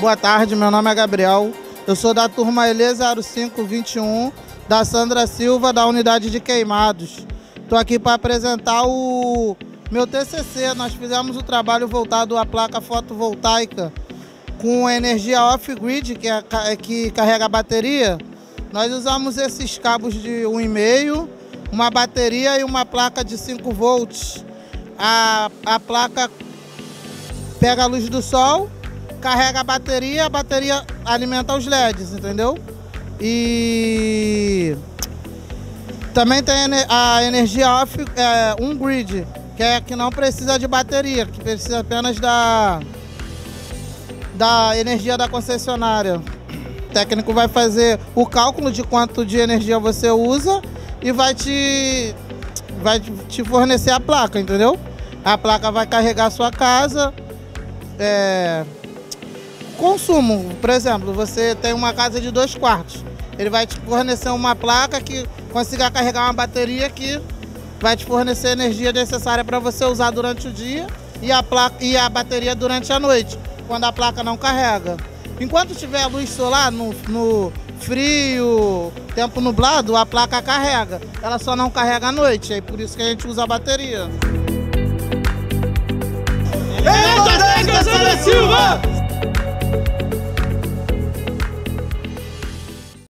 Boa tarde, meu nome é Gabriel. Eu sou da turma ELE0521, da Sandra Silva, da unidade de queimados. Estou aqui para apresentar o meu TCC. Nós fizemos o trabalho voltado à placa fotovoltaica com energia off-grid, que, é, que carrega a bateria. Nós usamos esses cabos de 1,5, uma bateria e uma placa de 5 volts. A, a placa pega a luz do sol carrega a bateria, a bateria alimenta os LEDs, entendeu? E também tem a energia off, é, um grid, que é que não precisa de bateria, que precisa apenas da, da energia da concessionária. O técnico vai fazer o cálculo de quanto de energia você usa e vai te, vai te fornecer a placa, entendeu? A placa vai carregar a sua casa. É, consumo. Por exemplo, você tem uma casa de dois quartos. Ele vai te fornecer uma placa que consiga carregar uma bateria que vai te fornecer a energia necessária para você usar durante o dia e a, placa, e a bateria durante a noite, quando a placa não carrega. Enquanto tiver luz solar no, no frio, tempo nublado, a placa carrega. Ela só não carrega à noite, é por isso que a gente usa a bateria. Eita, Silva!